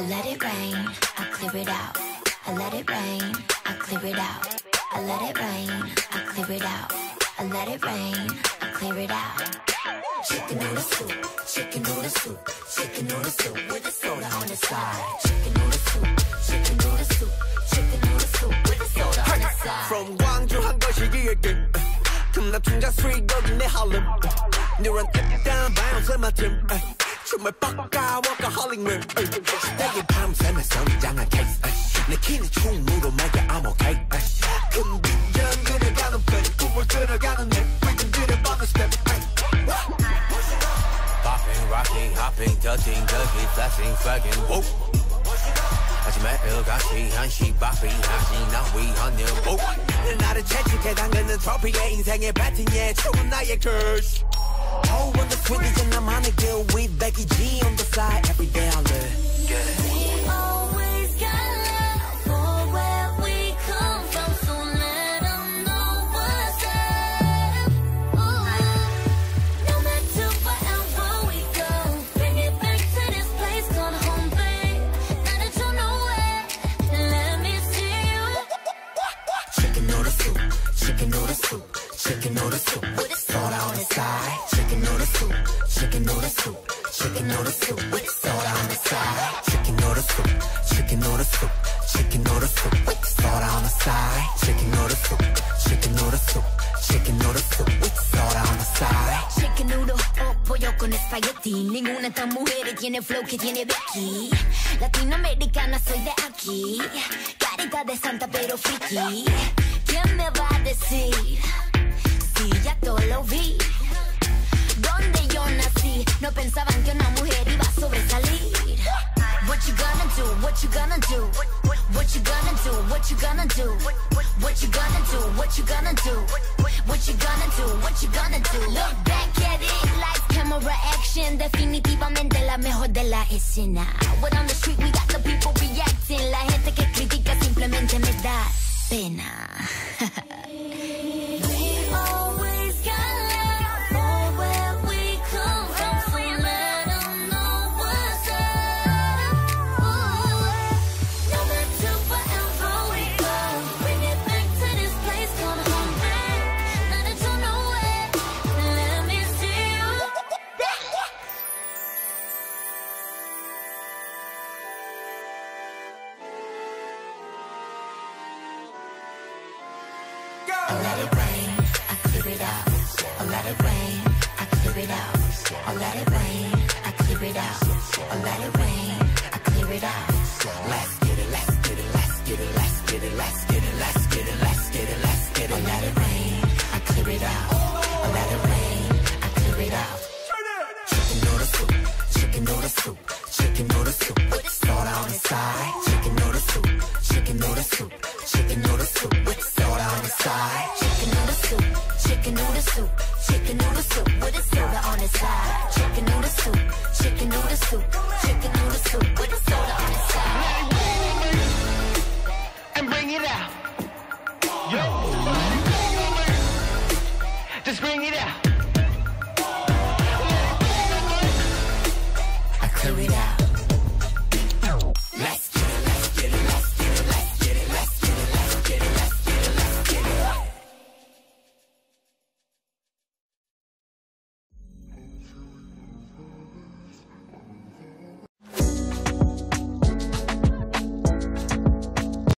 I let it rain, I clear it out. I let it rain, I clear it out. I let it rain, I clear it out. I let it rain, I clear it out. Chicken noodle soup, chicken noodle soup, chicken noodle soup with a soda on the side. Chicken noodle soup, chicken noodle soup, chicken noodle soup with a soda on the side. From Gwangju, 韩国是一月底，看那全家 three 빡가워. 워커홀릭 rim 시대의 밤샘에 성장한 케이스 내 키는 충무로 말야 I'm okay 큰 비전 그려가는 펜 꿈을 들어가는 내 리듬 들여보는 스텝 Popping, rocking, hopping, touching, ducking, flashing, fragging, whoa 하지만 일같이 한시 바삐 하지 난 위헌일 보 나를 채찍해 당기는 트로피의 인생의 배팅에 추운 나의 curse Oh when the sweet 이제 나만의 길 with Becky G on the side Noodle soup, chicken noodle soup with soda on the side. Chicken noodle soup, chicken noodle soup, chicken noodle soup with soda on the side. Chicken noodle soup, chicken noodle soup, chicken noodle soup with soda on the side. Chicken noodle soup, chicken noodle soup, chicken noodle soup with soda on the side. Chicken noodle pollo con espagueti. Ninguna de estas mujeres tiene flow que tiene Becky. Latinoamericana soy de aquí. Carita de santa pero friki. ¿Quién me va a decir? What you gonna do? What you gonna do? What you gonna do? What you gonna do? What you gonna do? What you gonna do? What you gonna do? Look back at it, lights, camera, action. Definitivamente la mejor de la escena. Word on the street, we got the people reacting. La gente que critica simplemente me da pena. I let it rain, I clear it out. I let it rain, I clear it out. I let it rain, I clear it out. I let it rain, I clear it out. Let's get it, let's get it, let's get it, let's get it, let's get it, let's get it, let's get it, let's get it. I let it rain, I clear it out. I let it rain, I clear it out. Chicken noodle soup, chicken noodle soup, chicken noodle soup on the side. Chicken noodle soup, chicken noodle soup, chicken noodle soup side. Chicken noodle soup, chicken noodle soup, chicken noodle soup with a soda on the side. Chicken noodle soup, chicken noodle soup, chicken noodle soup with a soda on the side. And bring it out. Yo. Just bring it out.